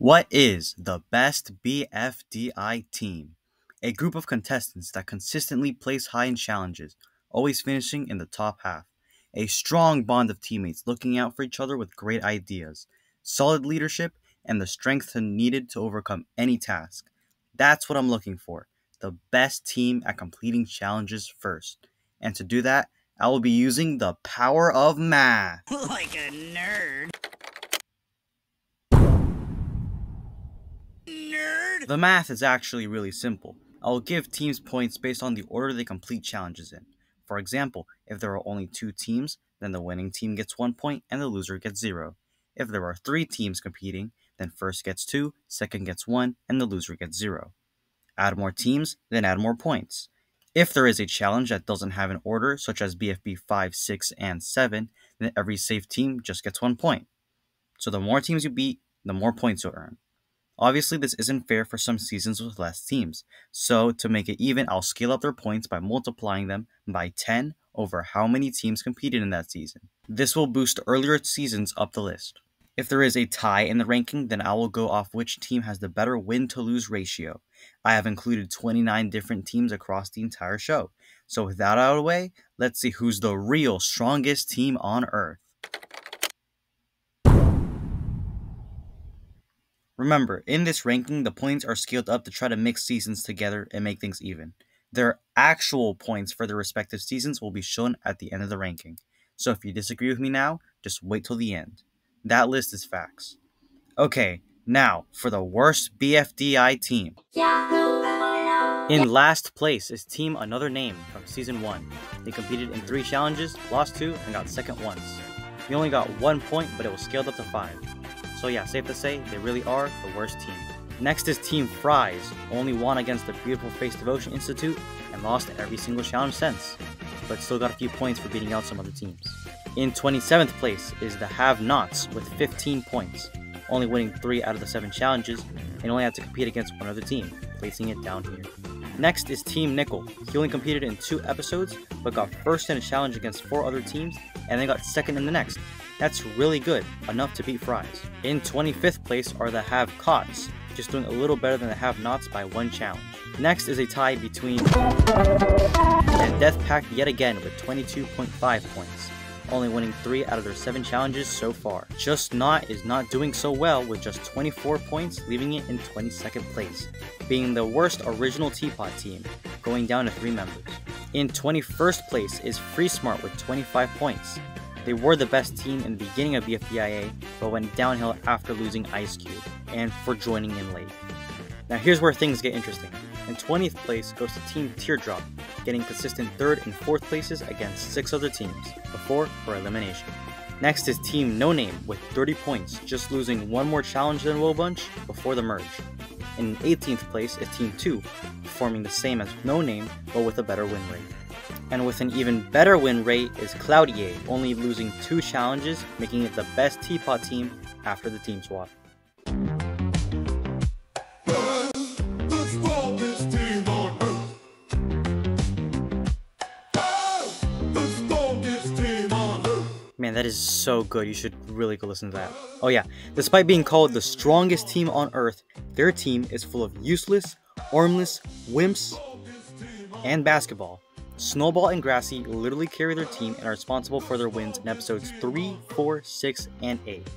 What is the best BFDI team? A group of contestants that consistently place high in challenges, always finishing in the top half. A strong bond of teammates looking out for each other with great ideas, solid leadership, and the strength needed to overcome any task. That's what I'm looking for. The best team at completing challenges first. And to do that, I will be using the power of math. like a nerd. Nerd! The math is actually really simple. I will give teams points based on the order they complete challenges in. For example, if there are only two teams, then the winning team gets one point and the loser gets zero. If there are three teams competing, then first gets two, second gets one, and the loser gets zero. Add more teams, then add more points. If there is a challenge that doesn't have an order, such as BFB 5, 6, and 7, then every safe team just gets one point. So the more teams you beat, the more points you'll earn. Obviously, this isn't fair for some seasons with less teams, so to make it even, I'll scale up their points by multiplying them by 10 over how many teams competed in that season. This will boost earlier seasons up the list. If there is a tie in the ranking, then I will go off which team has the better win to lose ratio. I have included 29 different teams across the entire show. So with that out of the way, let's see who's the real strongest team on Earth. Remember, in this ranking, the points are scaled up to try to mix seasons together and make things even. Their actual points for their respective seasons will be shown at the end of the ranking. So if you disagree with me now, just wait till the end. That list is facts. Okay, now for the worst BFDI team. In last place is Team Another Name from Season 1. They competed in 3 challenges, lost 2, and got second once. They only got 1 point, but it was scaled up to 5. So yeah, safe to say, they really are the worst team. Next is Team Fries, only won against the Beautiful Face Devotion Institute and lost every single challenge since, but still got a few points for beating out some other teams. In 27th place is the Have Nots with 15 points, only winning 3 out of the 7 challenges, and only had to compete against one other team, placing it down here. Next is Team Nickel. He only competed in 2 episodes, but got first in a challenge against 4 other teams, and then got second in the next, that's really good, enough to beat Fries. In 25th place are the Have Cots, just doing a little better than the Have Nots by one challenge. Next is a tie between and Death Pact yet again with 22.5 points, only winning 3 out of their 7 challenges so far. Just Not is not doing so well with just 24 points, leaving it in 22nd place, being the worst original Teapot team, going down to 3 members. In 21st place is Free Smart with 25 points, they were the best team in the beginning of BFDIA, but went downhill after losing Ice Cube, and for joining in late. Now here's where things get interesting. In 20th place goes to Team Teardrop, getting consistent 3rd and 4th places against 6 other teams, before for elimination. Next is Team No Name with 30 points, just losing one more challenge than W.O.A.H. Bunch before the merge. In 18th place is Team 2, performing the same as No Name, but with a better win rate and with an even better win rate is Cloudier, only losing two challenges, making it the best Teapot team after the team swap. Man, that is so good. You should really go listen to that. Oh, yeah. Despite being called the strongest team on Earth, their team is full of useless, armless wimps and basketball. Snowball and Grassy literally carry their team and are responsible for their wins in episodes 3, 4, 6, and 8.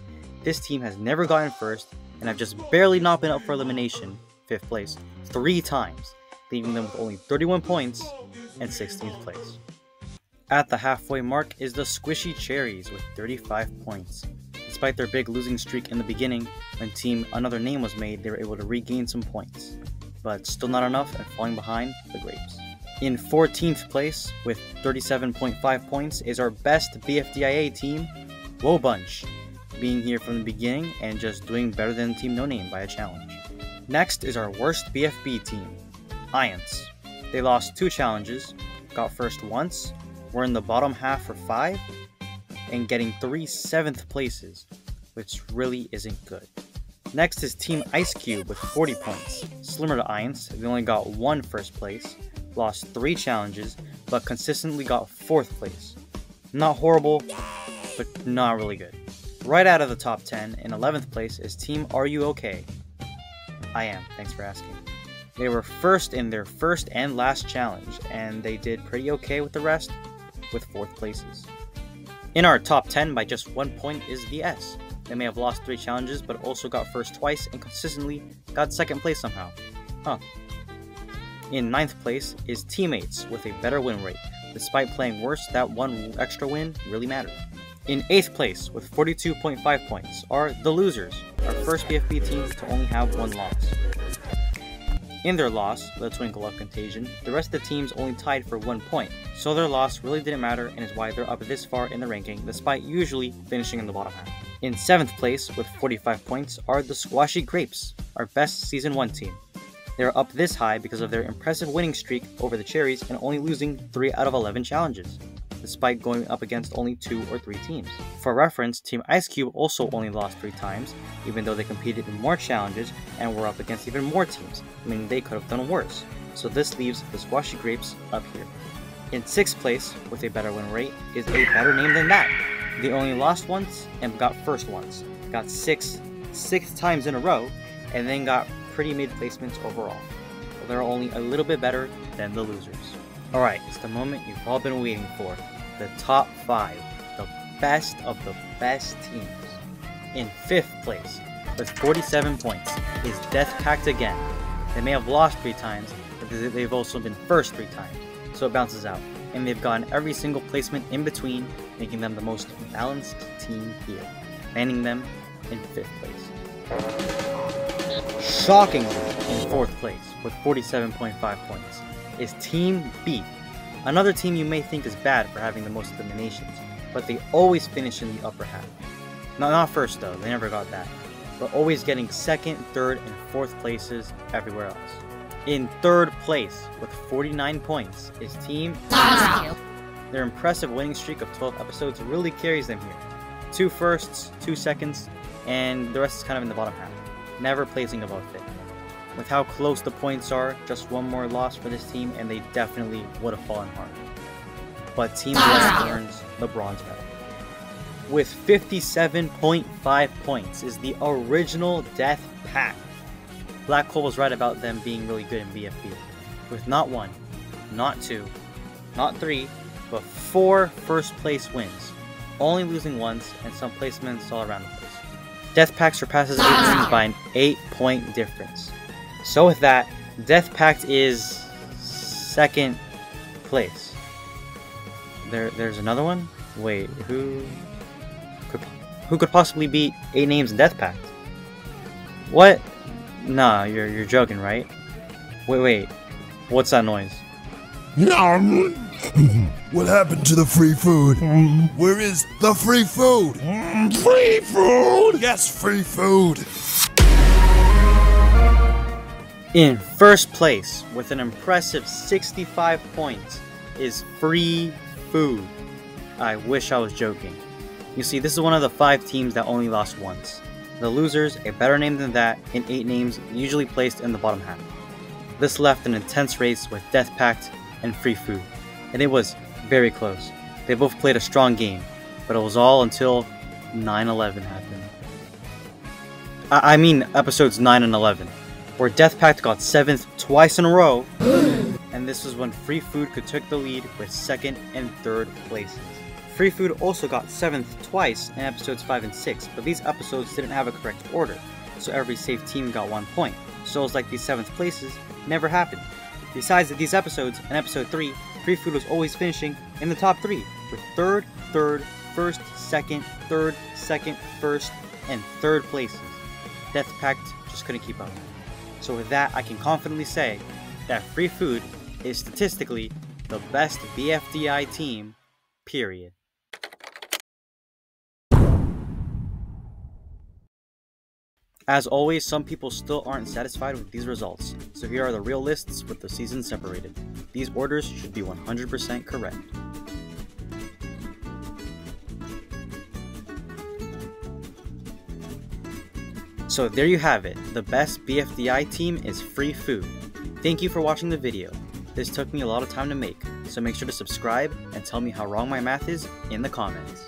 This team has never gotten first, and have just barely not been up for elimination, 5th place, three times, leaving them with only 31 points and 16th place. At the halfway mark is the Squishy Cherries with 35 points. Despite their big losing streak in the beginning, when Team Another Name was made, they were able to regain some points, but still not enough and falling behind the Grapes. In 14th place, with 37.5 points, is our best BFDIA team, W.O.A.H. Bunch, being here from the beginning and just doing better than Team No Name by a challenge. Next is our worst BFB team, Iance. They lost two challenges, got first once, were in the bottom half for five, and getting three seventh places, which really isn't good. Next is Team Ice Cube with 40 points. Slimmer to Iance, they only got one first place, lost three challenges, but consistently got fourth place. Not horrible, but not really good. Right out of the top 10, in 11th place is Team Are You OK? I am, thanks for asking. They were first in their first and last challenge, and they did pretty okay with the rest, with 4th places. In our top 10 by just one point is the S. They may have lost 3 challenges, but also got first twice and consistently got 2nd place somehow. Huh. In 9th place is Teammates with a better win rate. Despite playing worse, that one extra win really mattered. In 8th place, with 42.5 points, are The Losers, our first BFB team to only have one loss. In their loss, the Twinkle of Contagion, the rest of the teams only tied for one point, so their loss really didn't matter and is why they're up this far in the ranking despite usually finishing in the bottom half. In 7th place, with 45 points, are the Squashy Grapes, our best Season 1 team. They're up this high because of their impressive winning streak over the Cherries and only losing 3 out of 11 challenges despite going up against only two or three teams. For reference, Team Ice Cube also only lost three times, even though they competed in more challenges and were up against even more teams, meaning they could have done worse. So this leaves the Squashy Grapes up here. In 6th place, with a better win rate, is a better name than that. They only lost once and got first once. Got six, six times in a row, and then got pretty mid placements overall. they're only a little bit better than the losers. Alright, it's the moment you've all been waiting for. The top 5. The best of the best teams. In 5th place, with 47 points, is Death Pact again. They may have lost 3 times, but they've also been first 3 times, so it bounces out. And they've gotten every single placement in between, making them the most balanced team here, landing them in 5th place. Shockingly, in 4th place, with 47.5 points is Team B. Another team you may think is bad for having the most eliminations, but they always finish in the upper half. Not, not first though, they never got that, but always getting second, third, and fourth places everywhere else. In third place, with 49 points, is Team Their impressive winning streak of 12 episodes really carries them here. Two firsts, two seconds, and the rest is kind of in the bottom half, never placing above fifth. With how close the points are, just one more loss for this team and they definitely would have fallen hard. But Team ah. Black earns the bronze medal. With 57.5 points is the original Death Pact. Black Hole was right about them being really good in BFB. With not one, not two, not three, but four first place wins, only losing once and some placements all around the place. Death Pact surpasses ah. 8 wins by an 8 point difference. So with that, Death Pact is second place. There, there's another one. Wait, who could who could possibly beat eight names in Death Pact? What? Nah, you're you're joking, right? Wait, wait. What's that noise? what happened to the free food? Where is the free food? Free food! Yes, free food! In first place, with an impressive 65 points, is Free Food. I wish I was joking. You see, this is one of the five teams that only lost once. The losers, a better name than that, in eight names, usually placed in the bottom half. This left an intense race with Death Pact and Free Food, and it was very close. They both played a strong game, but it was all until 9 11 happened. I, I mean, episodes 9 and 11 where Death Pact got 7th twice in a row, and this was when Free Food could take the lead with 2nd and 3rd places. Free Food also got 7th twice in episodes 5 and 6, but these episodes didn't have a correct order, so every safe team got 1 point, so it was like these 7th places never happened. Besides these episodes, in episode 3, Free Food was always finishing in the top 3, for 3rd, 3rd, 1st, 2nd, 3rd, 2nd, 1st, and 3rd places. Death Pact just couldn't keep up. So with that, I can confidently say that Free Food is statistically the best BFDI team, period. As always, some people still aren't satisfied with these results, so here are the real lists with the seasons separated. These orders should be 100% correct. So there you have it, the best BFDI team is Free Food. Thank you for watching the video. This took me a lot of time to make, so make sure to subscribe and tell me how wrong my math is in the comments.